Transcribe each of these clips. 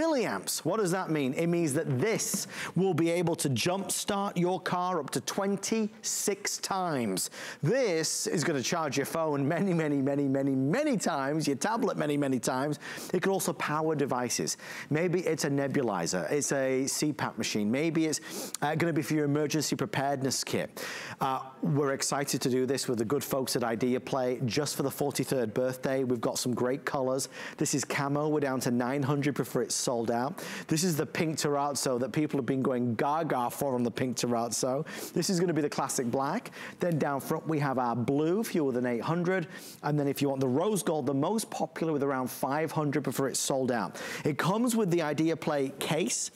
milliamps. What does that mean? It means that this will be able to jumpstart your car up to 26 times. This is gonna charge your phone many, many, many, many, many times, your tablet many, many times. It can also power devices. Maybe it's a nebulizer, it's a CPAP machine, maybe it's uh, gonna be for your emergency preparedness kit. Uh, we're excited to do this with the good folks at iDeaPLAY just for the 43rd birthday. We've got some great colors. This is camo, we're down to 900 before it's sold out. This is the pink terrazzo that people have been going gaga for on the pink terrazzo. This is gonna be the classic black. Then down front we have our blue, fewer than 800. And then if you want the rose gold, the most popular with around 500 before it's sold out. It comes with the iDeaPLAY case.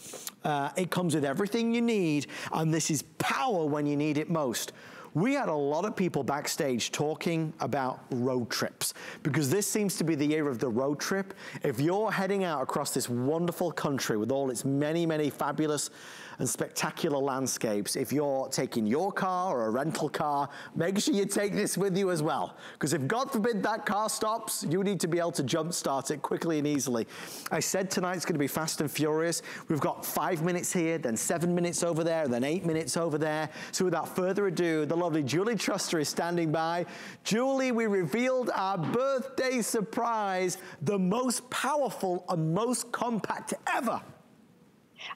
Uh, it comes with everything you need. And this is power when you need it most. We had a lot of people backstage talking about road trips because this seems to be the year of the road trip. If you're heading out across this wonderful country with all its many, many fabulous and spectacular landscapes. If you're taking your car or a rental car, make sure you take this with you as well. Because if God forbid that car stops, you need to be able to jumpstart it quickly and easily. I said tonight's gonna be fast and furious. We've got five minutes here, then seven minutes over there, then eight minutes over there. So without further ado, the lovely Julie Truster is standing by. Julie, we revealed our birthday surprise, the most powerful and most compact ever.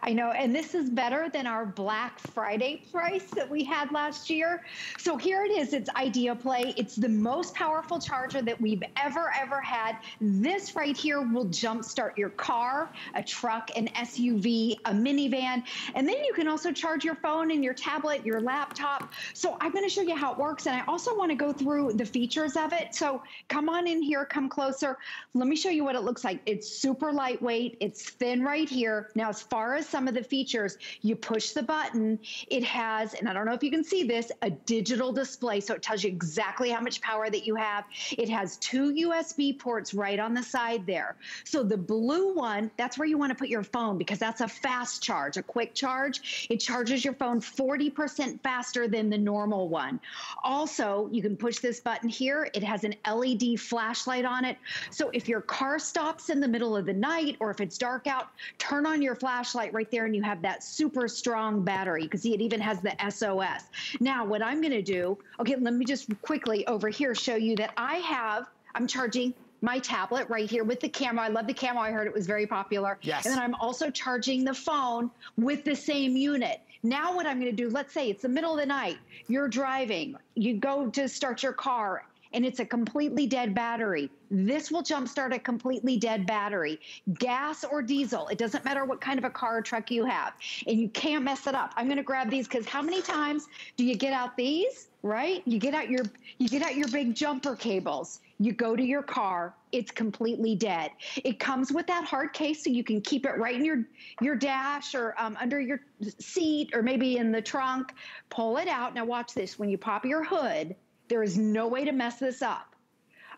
I know, and this is better than our Black Friday price that we had last year. So here it is, it's iDeaPLAY. It's the most powerful charger that we've ever, ever had. This right here will jumpstart your car, a truck, an SUV, a minivan, and then you can also charge your phone and your tablet, your laptop. So I'm gonna show you how it works, and I also wanna go through the features of it. So come on in here, come closer. Let me show you what it looks like. It's super lightweight, it's thin right here. Now, as far as some of the features. You push the button, it has, and I don't know if you can see this, a digital display. So it tells you exactly how much power that you have. It has two USB ports right on the side there. So the blue one, that's where you want to put your phone because that's a fast charge, a quick charge. It charges your phone 40% faster than the normal one. Also, you can push this button here. It has an LED flashlight on it. So if your car stops in the middle of the night or if it's dark out, turn on your flashlight right there and you have that super strong battery. You can see it even has the SOS. Now, what I'm gonna do, okay, let me just quickly over here show you that I have, I'm charging my tablet right here with the camera. I love the camera. I heard it was very popular. Yes. And then I'm also charging the phone with the same unit. Now what I'm gonna do, let's say it's the middle of the night, you're driving, you go to start your car and it's a completely dead battery. This will jumpstart a completely dead battery. Gas or diesel, it doesn't matter what kind of a car or truck you have. And you can't mess it up. I'm gonna grab these because how many times do you get out these, right? You get out your, you get out your big jumper cables. You go to your car, it's completely dead. It comes with that hard case so you can keep it right in your, your dash or um, under your seat or maybe in the trunk. Pull it out. Now watch this. When you pop your hood, there is no way to mess this up.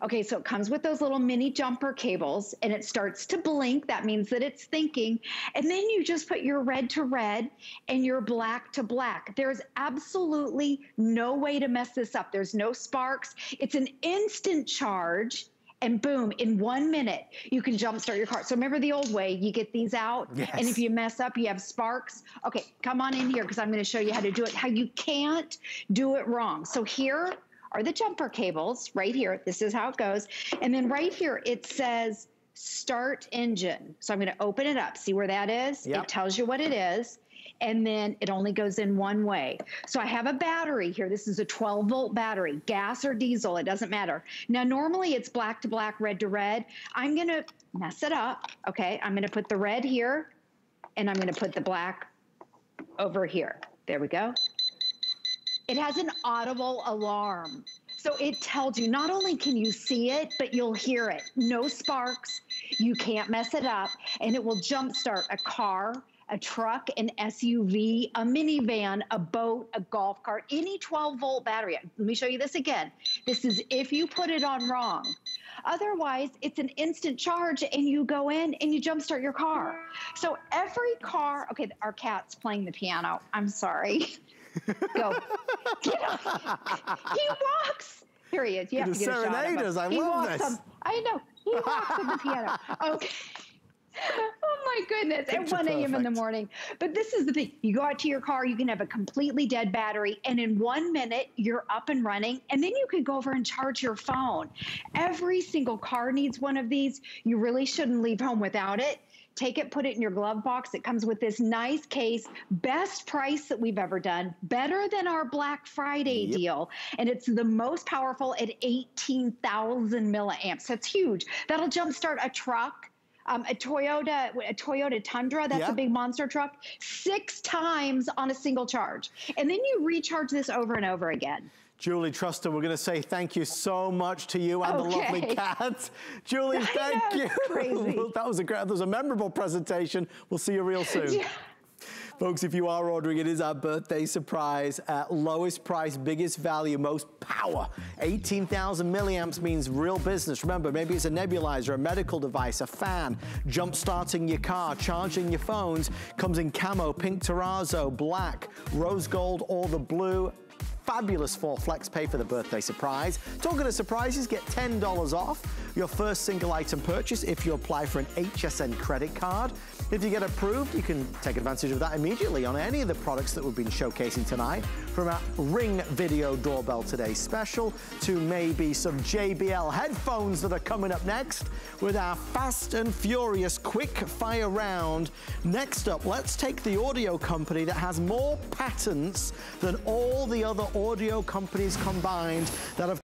Okay, so it comes with those little mini jumper cables and it starts to blink. That means that it's thinking. And then you just put your red to red and your black to black. There's absolutely no way to mess this up. There's no sparks. It's an instant charge and boom, in one minute, you can jumpstart your car. So remember the old way, you get these out, yes. and if you mess up, you have sparks. Okay, come on in here because I'm gonna show you how to do it, how you can't do it wrong. So here, are the jumper cables right here. This is how it goes. And then right here, it says start engine. So I'm gonna open it up, see where that is? Yep. It tells you what it is. And then it only goes in one way. So I have a battery here. This is a 12 volt battery, gas or diesel, it doesn't matter. Now, normally it's black to black, red to red. I'm gonna mess it up, okay? I'm gonna put the red here and I'm gonna put the black over here. There we go. It has an audible alarm. So it tells you not only can you see it, but you'll hear it. No sparks, you can't mess it up, and it will jumpstart a car, a truck, an SUV, a minivan, a boat, a golf cart, any 12 volt battery. Let me show you this again. This is if you put it on wrong. Otherwise, it's an instant charge and you go in and you jumpstart your car. So every car, okay, our cat's playing the piano. I'm sorry. Go. Get up. He walks. Here he is. You have to get a shot of him. Serenaders, I he love walks this. On, I know. He walks on the piano. Okay. Oh my goodness, Picture at 1 a.m. in the morning. But this is the thing. You go out to your car, you can have a completely dead battery, and in one minute, you're up and running, and then you can go over and charge your phone. Every single car needs one of these. You really shouldn't leave home without it. Take it, put it in your glove box. It comes with this nice case, best price that we've ever done, better than our Black Friday yep. deal. And it's the most powerful at 18,000 milliamps. That's huge. That'll jumpstart a truck. Um, a Toyota, a Toyota Tundra, that's a big monster truck, six times on a single charge. And then you recharge this over and over again. Julie Truster, we're going to say thank you so much to you and okay. the lovely cat. Julie, thank know, you. That was a great, that was a memorable presentation. We'll see you real soon. Yeah. Folks, if you are ordering, it is our birthday surprise. at lowest price, biggest value, most power. 18,000 milliamps means real business. Remember, maybe it's a nebulizer, a medical device, a fan, jump starting your car, charging your phones. Comes in camo, pink terrazzo, black, rose gold, or the blue fabulous for flex pay for the birthday surprise. Talking of surprises, get $10 off your first single item purchase if you apply for an HSN credit card. If you get approved, you can take advantage of that immediately on any of the products that we've been showcasing tonight, from our Ring Video Doorbell Today special to maybe some JBL headphones that are coming up next with our fast and furious quick fire round. Next up, let's take the audio company that has more patents than all the other audio companies combined that have